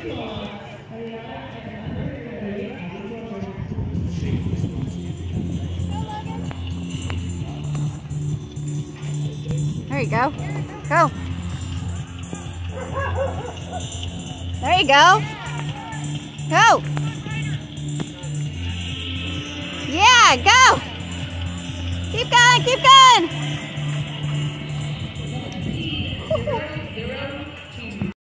There you go. Go. There you go. Go. Yeah, go. Keep going, keep going.